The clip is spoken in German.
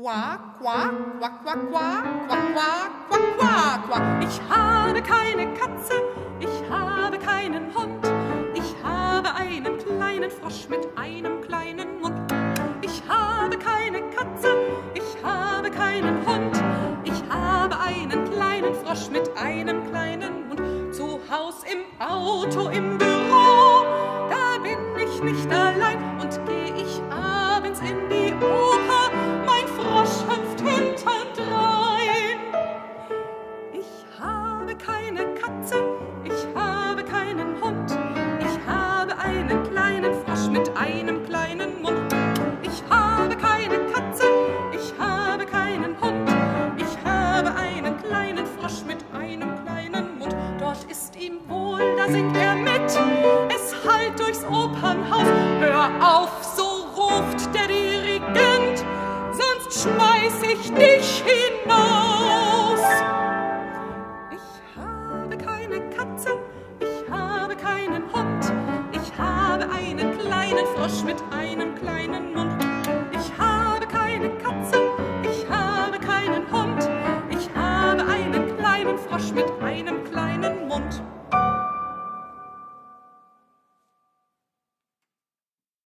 Quack, quack, quack, quack, quack, quack, quack, quack, quack, quack. Ich habe keine Katze, ich habe keinen Hund, ich habe einen kleinen Frosch mit einem kleinen Mund. Ich habe keine Katze, ich habe keinen Hund, ich habe einen kleinen Frosch mit einem kleinen Mund. Zu Haus im Auto, im Büro, da bin ich nicht allein habe keine Katze, ich habe keinen Hund, ich habe einen kleinen Frosch mit einem kleinen Mund. Ich habe keine Katze, ich habe keinen Hund, ich habe einen kleinen Frosch mit einem kleinen Mund. Dort ist ihm wohl, da singt er mit, es hallt durchs Opernhaus. Hör auf, so ruft der Dirigent, sonst schmeiß ich dich hinaus. Einen Frosch mit einem kleinen Mund. Ich habe keine Katze, ich habe keinen Hund, ich habe einen kleinen Frosch mit